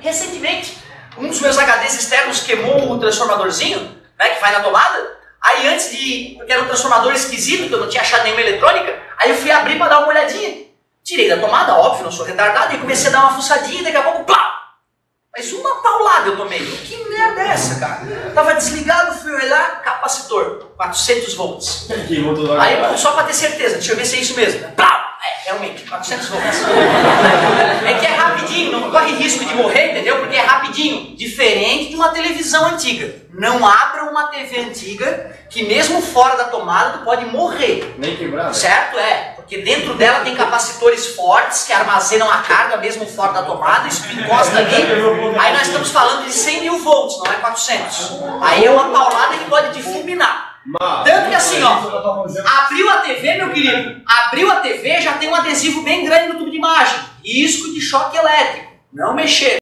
recentemente. Um dos meus HDs externos queimou o transformadorzinho, né, que vai na tomada. Aí antes de. Porque era um transformador esquisito, que eu não tinha achado nenhuma eletrônica, aí eu fui abrir para dar uma olhadinha. Tirei da tomada, óbvio, não sou retardado, e comecei a dar uma fuçadinha e daqui a pouco, plá! Mas uma paulada eu tomei. Que merda é essa, cara? Tava desligado, fui olhar, capacitor, 400 volts. Aí, só pra ter certeza, deixa eu ver se é isso mesmo. Plá! É, realmente, 400 volts. É que é rapidinho, não corre risco de morrer, entendeu? Porque é rapidinho. Diferente de uma televisão antiga. Não abra uma TV antiga, que mesmo fora da tomada tu pode morrer. Nem quebrar, Certo? É. Porque dentro dela tem capacitores fortes que armazenam a carga mesmo fora da tomada, isso encosta ali. Aí nós estamos falando de 100 mil volts, não é 400. Aí é uma paulada que pode te fulminar. Tanto que assim, ó, abriu a TV, meu querido, abriu a TV, já tem um adesivo bem grande no tubo de imagem. Risco de choque elétrico. Não mexer.